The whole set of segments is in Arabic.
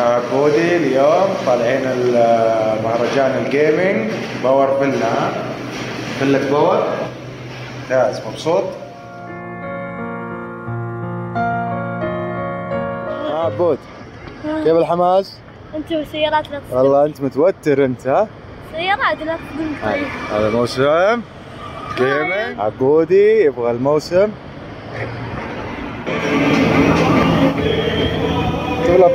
عبودي اليوم طالعين ال- مهرجان ال gaming Power Villa. ها؟ Villa Power؟ ممتاز مبسوط؟ آه، عبود كيف الحماس؟ انت والسيارات لا تصدم والله انت متوتر انت ها؟ سيارات لا طيب هذا موسم gaming عبودي يبغى الموسم. شوف لا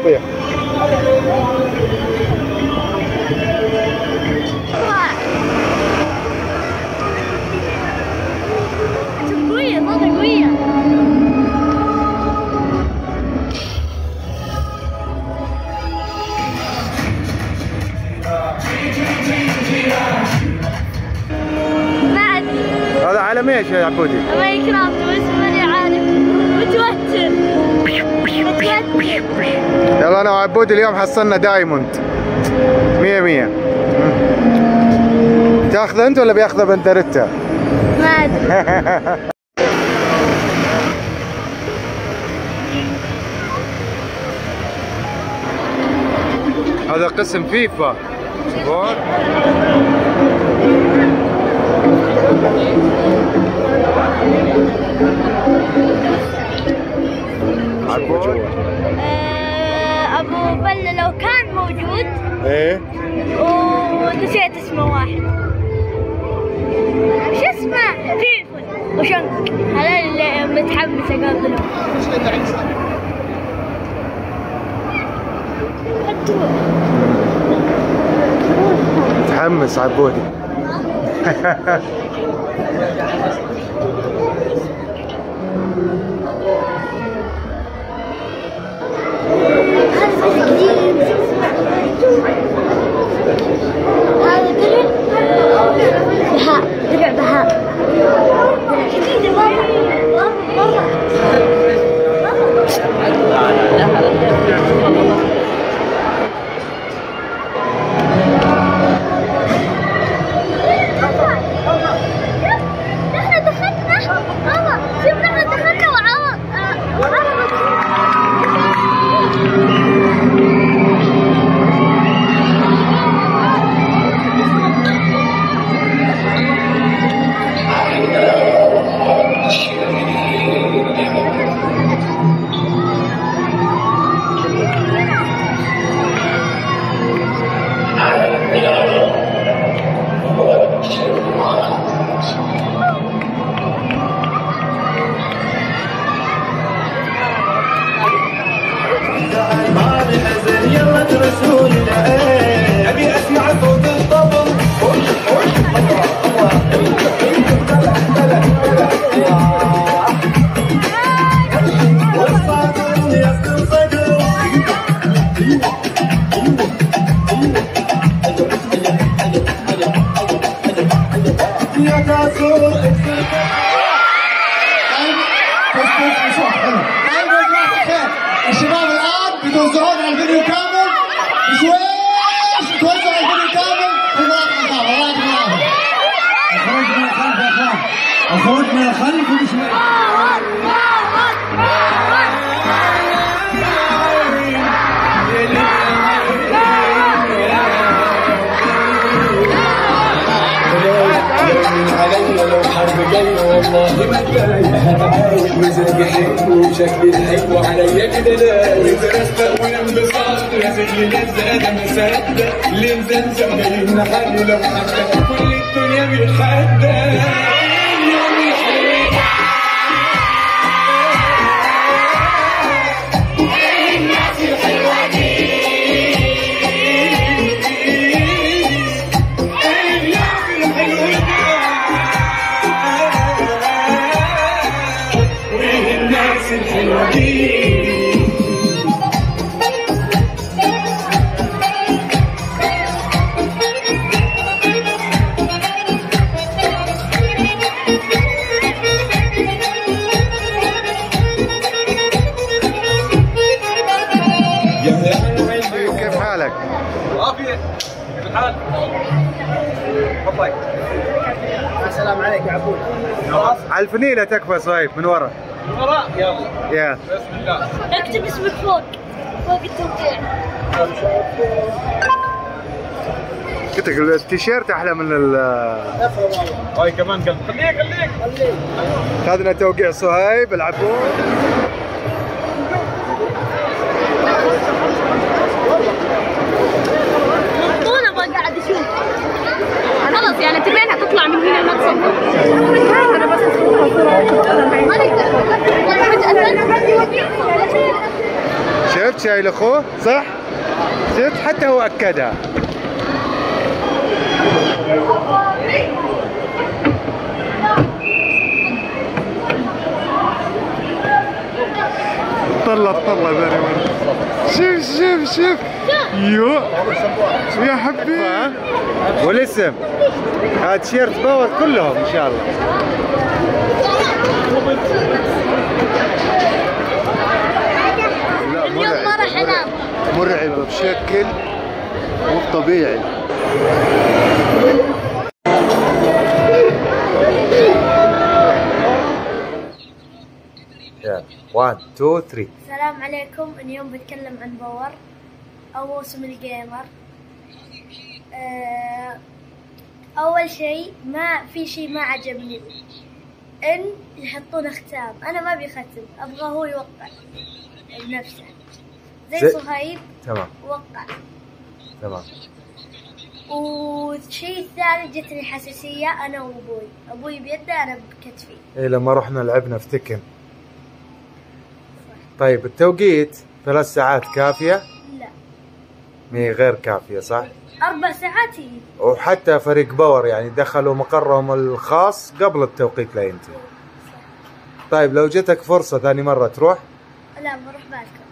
عبودي؟ الله يكرمك بس ماني عارف. متوتر. متوتر. يلا أنا وعبودي اليوم حصلنا دايموند. مية مية. تاخذ أنت ولا بياخذه بندرتا؟ ما أدري. هذا قسم فيفا. سبور بله لو كان موجود؟ إيه. ونسيت اسمه واحد. شو اسمه؟ فيفل وشنك؟ هذا اللي متحمس اقابلهم متحمس عبودي هذا درع. بهاء درع بهاء. Toys and Vinnie Campbell. Ich schwör's, Toys and Vinnie Campbell. Privatreklame, Privatreklame. Erfolg mehr Kampf, ja klar. Erfolg mehr Kampf und ich mehr... جاي والله ما هحاول مزاجي حلو وشكلي حلو عليا كده لا وترستق وانبساط نازل لزق أنا مصدق اللي مزمزم جايبنا حل لو حتى كل الدنيا بيتحدى كيف حالك؟ عافية كيف الحال؟ السلام عليك يا عبود على الفنيلة تكفى صايب من ورا وراء يلا. يا بسم الله. اكتب اسمك فوق. فوق التوقيع. قلت لك التيشيرت أحلى من ال هاي كمان قلب. خليك خليك اخذنا توقيع صهيب أشوف خلاص يعني تبينها تطلع من هنا ما شايل أخوه؟ صح؟ شفت؟ حتى هو أكدها. طلع طلع ذاني مرة شوف شوف شوف. يو. يا حبيبي. والاسم هذا تيشيرت باور كلهم إن شاء الله لا اليوم ما راح انام مرعب بشكل مو طبيعي. يلا 1 2 3 السلام عليكم. اليوم بتكلم عن باور أو موسم ال gamer. آه، أول شيء ما في شيء ما عجبني. إن يحطون ختم أنا ما أبي ختم. أبغى هو يوقع بنفسه. زي صهيب تمام. وقع تمام. والشيء الثاني جتني حساسية أنا وأبوي. أبوي بيده أنا بكتفي. إيه لما رحنا لعبنا في Tekken. طيب التوقيت ثلاث ساعات كافية؟ لا. مي غير كافية صح؟ أربع ساعات هي. وحتى فريق باور يعني دخلوا مقرهم الخاص قبل التوقيت لا ينتهي. طيب لو جتك فرصة ثاني مرة تروح؟ لا بروح فالكون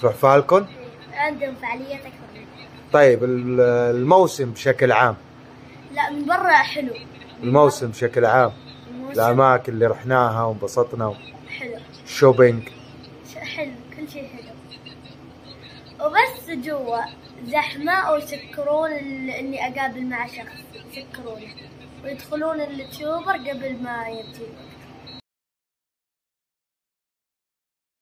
تروح فالكون؟ عندهم فعاليات مني. طيب ال- الموسم بشكل عام. لا من برا حلو. الموسم بشكل عام. الموسم. الأماكن اللي رحناها وانبسطنا حلو. شوبينج حلو كل شيء حلو. وبس جوا زحمة ويسكرون إني أقابل مع شخص يسكرونه. ويدخلون اليوتيوبر قبل ما يبتدي.